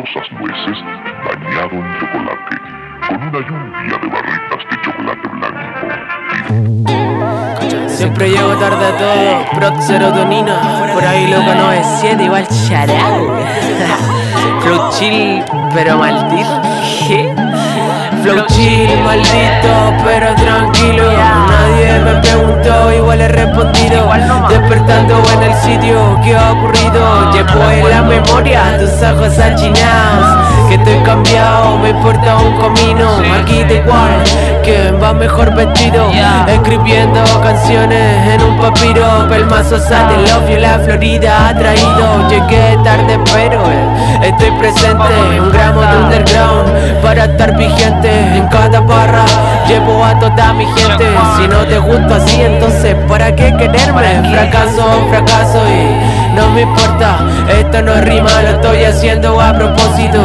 sabrosas nueces bañado en chocolate, con una lluvia de barritas de chocolate blanco. Siempre llego tarde a todo, prot serotonina, por ahí loco no es 7 igual charao. Flow chill, pero maldito. ¿Qué? Flow chill, maldito, pero tranquilo. Nadie me preguntó, igual he respondido. Despertando en el sitio, ¿qué ha ocurrido? Llevo en la memoria tus ojos achinados. Que estoy cambiado, me importa un comino. Aquí da igual, que va mejor vestido. Escribiendo canciones papiro. Pelmazo de love you, la Florida ha traído. Llegué tarde, pero eh, estoy presente. Un gramo de underground para estar vigente en cada barra. Llevo a toda mi gente. Si no te gusto así, entonces ¿para qué quererme? Fracaso, fracaso y no me importa. Esto no rima, lo estoy haciendo a propósito.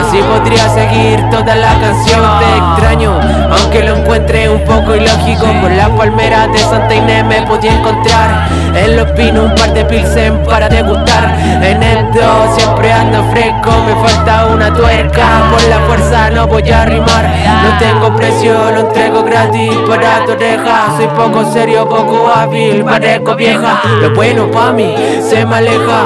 Así podría seguir toda la canción. Te extraño, aunque lo encuentre un poco ilógico. Por la palmera de Santa Inés me podía encontrar. En los pinos un par de pilsen para degustar. En esto siempre ando fresco, me falta una tuerca. Por la fuerza no voy a rimar. No tengo precio, lo entrego gratis para tu oreja. Soy poco serio, poco hábil, parezco vieja. Lo bueno pa' mí me aleja.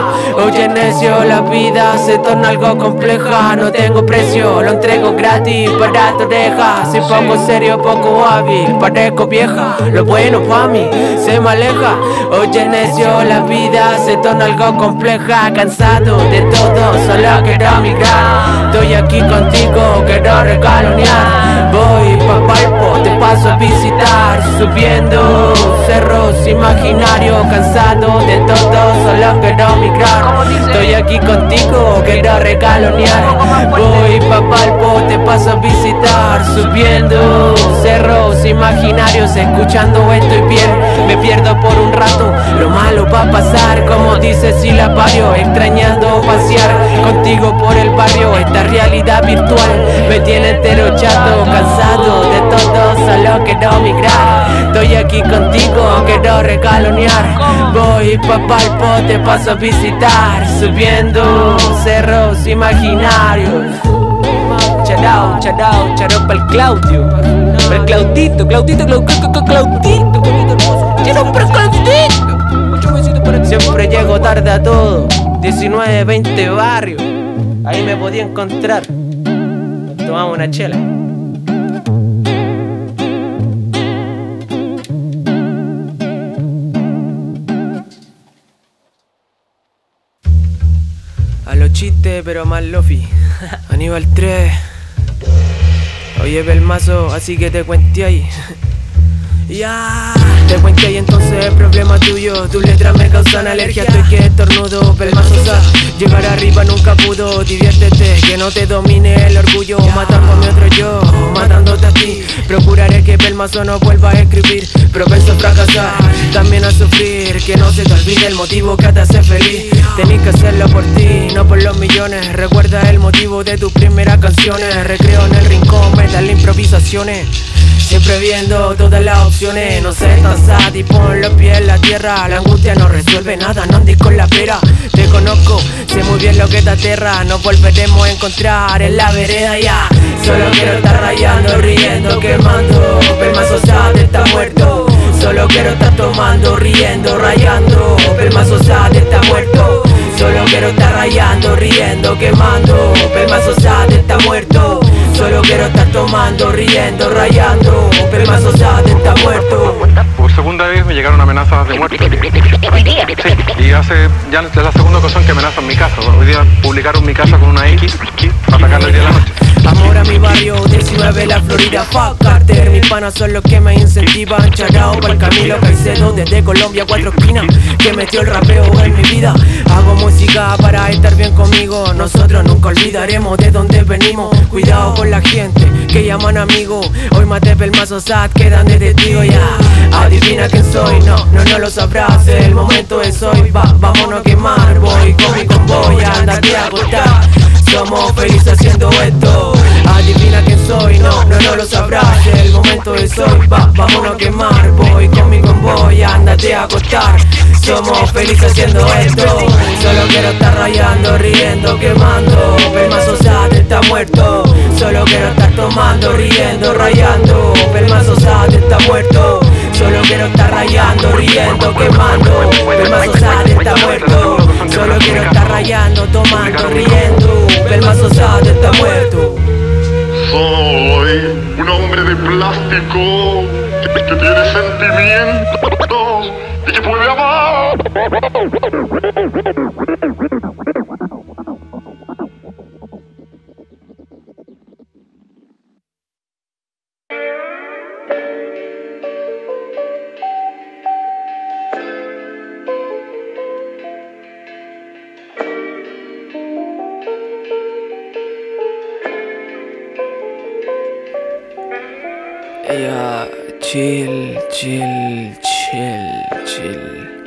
Oye, necio, la vida se torna algo compleja. No tengo precio, lo entrego gratis para tu oreja. Soy poco serio, poco hábil, parezco vieja. Lo bueno pa' mí se me aleja. Oye, necio, la vida se torna algo compleja. Cansado de todo, solo quiero migrar. Estoy aquí contigo, quiero recalonear. Voy pa' Palpo, paso a visitar. Subiendo cerros imaginarios, cansado de todo, solo quiero migrar. Estoy aquí contigo, quiero recalonear. Voy pa' Palpo, te paso a visitar. Subiendo cerros imaginarios, escuchando estoy bien. Me pierdo por un rato, lo malo va a pasar, como dice Silapario, extrañando pasear contigo por el barrio. Esta realidad virtual me tiene entero chato, cansado todo, solo quiero migrar. Estoy aquí contigo, quiero recalonear. Voy pa' Palpo, te paso a visitar, subiendo cerros imaginarios. Charao, charao, charao para el Claudio. Para el Claudito, Claudito, Claudito, Claudito. Quiero para Claudito. Siempre llego tarde a todo. 19, 20 barrio. Ahí me podía encontrar. Tomamos una chela. pero más lofi. Aníbal 3. Oye, pelmazo, así que te cuente ahí. Ya, te cuente ahí entonces el problema tuyo. Tus letras me causan alergia, estoy que estornudo. Belmazo, sa, llegar arriba nunca pudo. Diviértete, que no te domine el orgullo. Matando a mi otro yo, matándote a ti. Procuraré que Belmazo no vuelva a escribir. Propenso a fracasar, también a sufrir. Que no se te olvide el motivo que te hace feliz. Tenés que hacerlo por ti, no por los millones. Recuerda el motivo de tus primeras canciones. Recreo en el rincón, metal improvisaciones. Siempre viendo todas las opciones, no sé tan sad y pon los pies en la tierra. La angustia no resuelve nada, no andes con la pera. Te conozco, sé muy bien lo que te aterra. Nos volveremos a encontrar en la vereda ya. Solo quiero estar rayando, riendo, quemando. Pelmazo sad está muerto. Solo quiero estar tomando, riendo, rayando. Pelmazo sad está muerto. Solo quiero estar rayando, riendo, quemando. Pelmazo sad está muerto. Solo quiero estar tomando, riendo, rayando. Pelmazo sad está muerto. Por segunda vez me llegaron amenazas de muerte. Sí, y hace ya es la segunda ocasión que amenazan mi casa. Hoy día publicaron mi casa con una X para atacarla el día de la noche. Amor a mi barrio, 19 la Florida, fuck Carter Mis panas son los que me incentivan Charao para el Camilo Caicedo Desde Colombia, cuatro esquinas Que metió el rapeo en mi vida Hago música para estar bien conmigo Nosotros nunca olvidaremos de dónde venimos Cuidado con la gente que llaman amigo. Hoy maté pelmazo sad, quedan de ya. Adivina quién soy, no, no, no lo sabrás. El momento es hoy, va, vámonos a quemar. Voy con mi convoy, andate a acostar somos felices haciendo esto. Adivina quién soy, no, no, no lo sabrás. El momento es hoy, va, vámonos a quemar. Voy con mi convoy, ándate a acostar Somos felices haciendo esto. Solo quiero estar rayando, riendo, quemando. El mazo tomando, riendo, rayando. El mazo está muerto. Solo quiero estar rayando, riendo, quemando. El mazo está muerto. Solo quiero estar rayando, tomando, riendo. El mazo está muerto. Soy un hombre de plástico que, que tiene sentimientos y que puede amar. Chill, chill, chill, chill.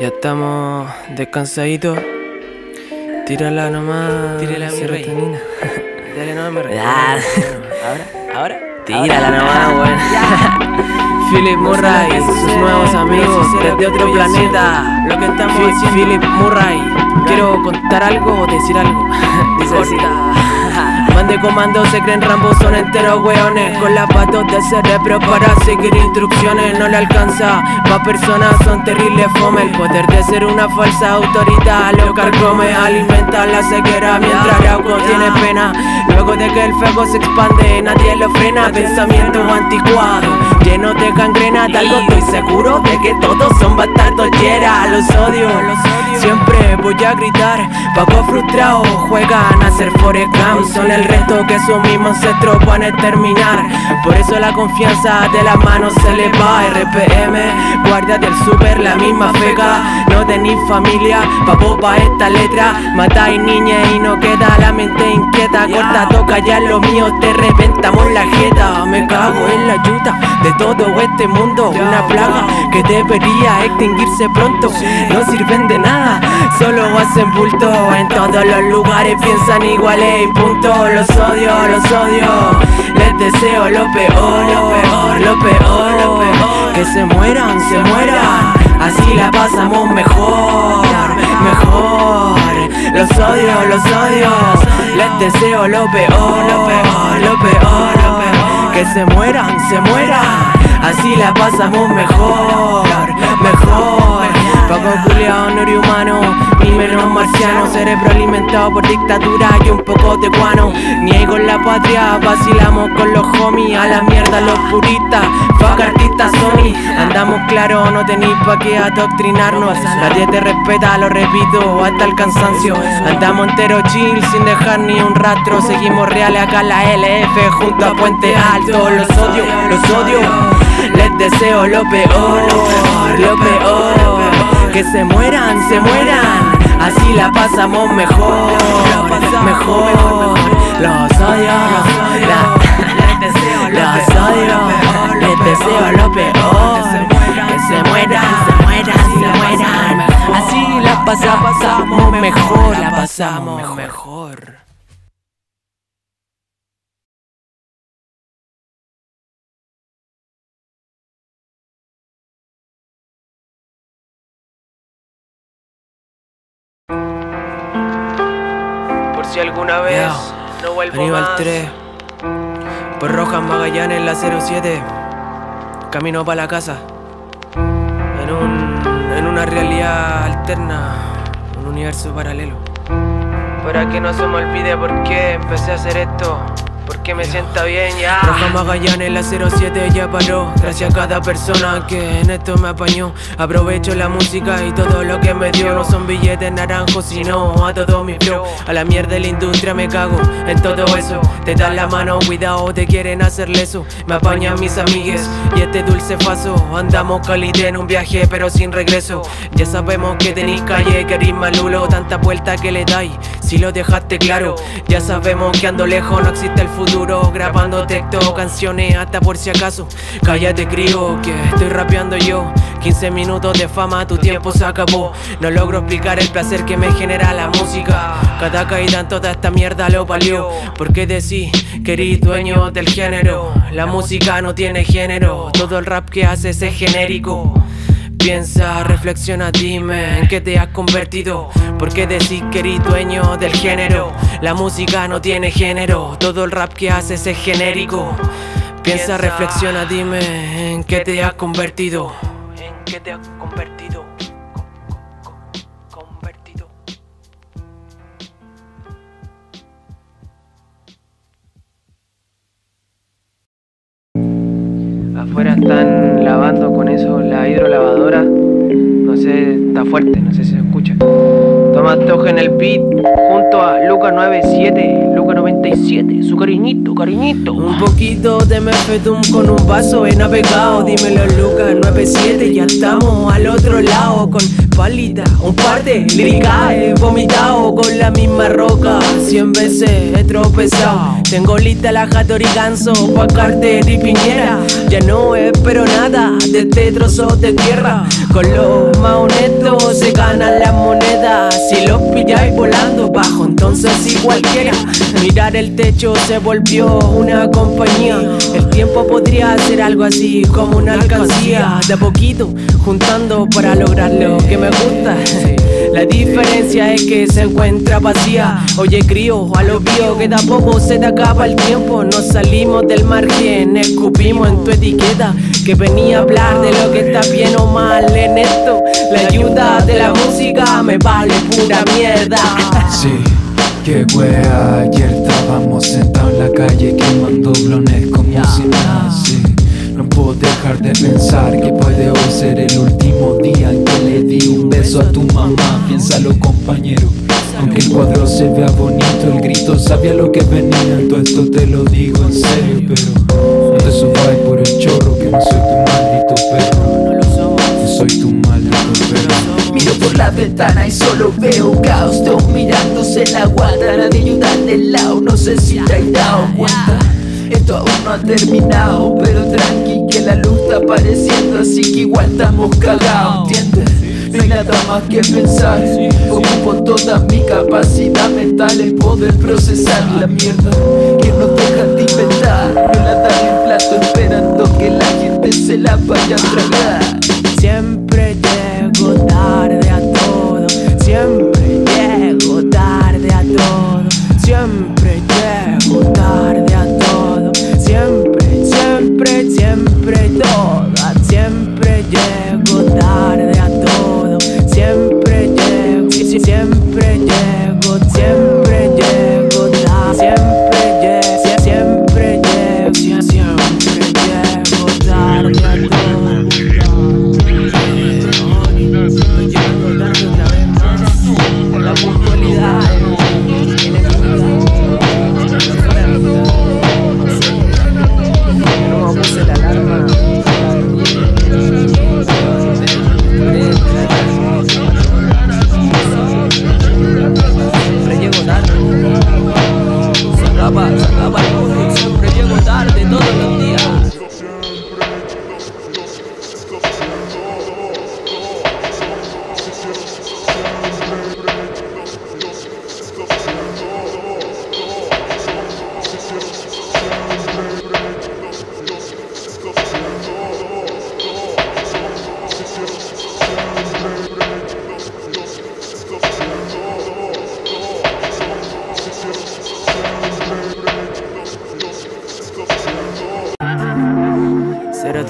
Ya estamos descansaditos. Tírala nomás. Tírala, mi rey. serotonina. Dale, no me Ah. Ahora, ahora. Tírala nomás, weón. Philip Murray y sus nuevos amigos desde otro planeta. Lo que estamos haciendo. Philip Murray, quiero contar algo o decir algo. Dice así. Van de comando, se creen Rambo, son enteros weones. Con las patos de cerebro para seguir instrucciones No le alcanza, más personas son terribles fome. El poder de ser una falsa autoridad Lo carcome, alimenta la ceguera. Mientras Arauco tiene pena Luego de que el fuego se expande, nadie lo frena. Pensamiento anticuado, lleno de gangrena. De algo estoy seguro de que todos son bastardos. Yera, los los odio Siempre voy a gritar, Paco frustrado Juegan a ser Forrest Gump. Son el resto que sus mismos ancestros van a exterminar. Por eso la confianza de las manos se le va. RPM, guardia del super, la misma feca No tenéis familia, pa' pa' esta letra. Matáis niñas y no queda la mente inquieta. Corta, toca ya lo mío, te reventamos la jeta. Me cago en la ayuda de todo este mundo. Una plaga que debería extinguirse pronto. No sirven de nada, solo hacen bulto En todos los lugares piensan iguales y punto. Los odio, los odio. Les deseo lo peor, lo peor, lo peor, lo peor. Que se mueran, se mueran. Así la pasamos mejor, mejor. Los odio, los odio. Les deseo lo peor, lo peor, lo peor, lo peor. Que se mueran, se mueran. Así la pasamos mejor, mejor Poco culiao, no eres humano, ni menos marciano. Cerebro alimentado por dictadura y un poco de guano. Ni hay con la patria, vacilamos con los homies. A la mierda los puristas, fuck artistas Sony. Andamos claro, no tenéis pa' qué adoctrinarnos. Nadie te respeta, lo repito, hasta el cansancio. Andamos entero chill, sin dejar ni un rastro. Seguimos reales acá en la LF, junto a Puente Alto. Los odio, los odio, les deseo lo peor, lo peor que se mueran, se mueran, así la pasamos mejor, mejor. Los odio, la- los odio, les deseo lo peor. Que se mueran, se mueran, se mueran, así la pasa- pasamos mejor, la pasamos mejor. Si alguna vez no vuelvo Aníbal más. 3. Por Rojas Magallanes, la 07. Camino para la casa. En un. en una realidad alterna. Un universo paralelo. Para que no se me olvide por qué empecé a hacer esto. Porque me sienta bien ya. Magallanes, la 07 ya paró. Gracias a cada persona que en esto me apañó. Aprovecho la música y todo lo que me dio. No son billetes naranjos, sino a todo mi flow. A la mierda de la industria me cago en todo eso. Te dan la mano, cuidado, te quieren hacer leso. Me apañan mis amigues y este dulce faso. Andamos calité en un viaje, pero sin regreso. Ya sabemos que tenéis calle, que eres malulo. Tanta vuelta que le dais, si lo dejaste claro. Ya sabemos que ando lejos, no existe el grabando texto, canciones hasta por si acaso. Cállate, crío, que estoy rapeando yo. 15 minutos de fama, tu tiempo se acabó. No logro explicar el placer que me genera la música. Cada caída en toda esta mierda lo valió. Porque decís que eres dueño del género. La música no tiene género. Todo el rap que haces es genérico. Piensa, reflexiona, dime en qué te has convertido. Porque decís que eres dueño del género. La música no tiene género. Todo el rap que haces es genérico. Piensa, reflexiona, dime en qué te has convertido. En qué te has convertido. Afuera están lavando con eso la hidrolavadora. No sé, está fuerte, no sé si se escucha. Tomás Toja en el beat junto a Luca 97, Luca 97, su cariñito, cariñito. Un poquito de mefetum con un vaso he navegado. Dímelo Luca 97, ya estamos al otro lado con un par de lírica he vomitado con la misma roca. Cien veces he tropezado. Tengo lista la Jatori Ganso, pa' Carter y Piñera. Ya no espero nada de este trozo de tierra. Con los más se ganan las monedas. Si los pilláis volando bajo, entonces si cualquiera. Mirar el techo se volvió una compañía. El tiempo podría ser algo así como una alcancía. De a poquito, juntando para lograr lo que me gusta. La diferencia es que se encuentra vacía. Oye, crío, a lo bio que tampoco se te acaba el tiempo. Nos salimos del margen, escupimos en tu etiqueta. Que venía a hablar de lo que está bien o mal en esto. La ayuda de la música me vale pura mierda. Sí, qué wea, ayer estábamos sentados en la calle quemando blones como si nada, sí. Dejar de pensar que puede hoy ser el último día en que le di un beso a tu mamá. Piénsalo, compañero. Aunque el cuadro se vea bonito, el grito sabía lo que venía. Todo esto te lo digo en serio, pero no te subas por el chorro que no soy tu maldito perro. No soy tu maldito perro. Miro por la ventana y solo veo caos Todos mirándose la guata, nadie ayuda del lado No sé si te has dado cuenta Esto aún no ha terminado Pero tranqui apareciendo Así que igual estamos cagados, ¿entiendes? No hay nada más que pensar Ocupo toda mi capacidad mental En poder procesar la mierda Que nos dejan de inventar No la dan en plato esperando que la gente se la vaya a tragar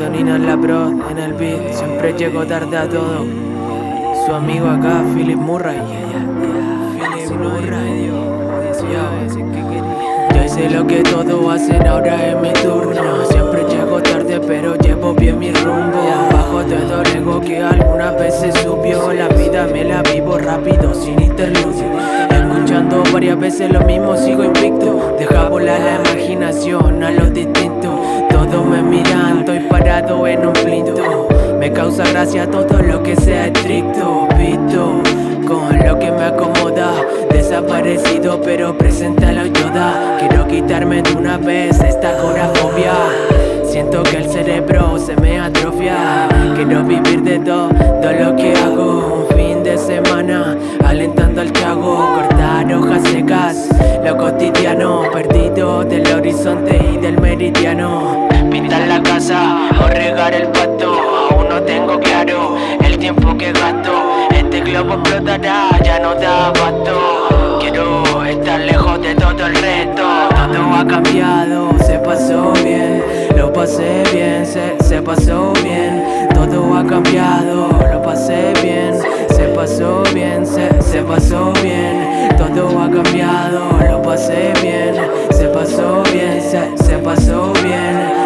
Serotonina en la pro, en el beat, siempre llego tarde a todo. Su amigo acá, Philip Murray. Philip Murray, Ya sé lo que todos hacen, ahora es mi turno. Siempre llego tarde, pero llevo bien mi rumbo. Bajo todo el ego que algunas veces subió. La vida me la vivo rápido, sin interludio. Escuchando varias veces lo mismo, sigo invicto. Deja volar la imaginación a lo distinto. Todos me miran, estoy parado en un plinto. Me causa gracia todo lo que sea estricto, visto. con lo que me acomoda. Desaparecido pero presente a la ayuda. Quiero quitarme de una vez esta corafobia. Siento que el cerebro se me atrofia. Quiero vivir de todo, lo que hago. Un fin de semana, alentando al chago. Cortar hojas secas, lo cotidiano. Perdido del horizonte y del meridiano. Ya no da abasto. Quiero estar lejos de todo el resto. Todo ha cambiado, se pasó bien. Lo pasé bien, se, se pasó bien. Todo ha cambiado, lo pasé bien. Se pasó bien, se, se pasó bien. Todo ha cambiado, lo pasé bien. Se pasó bien, se, se pasó bien.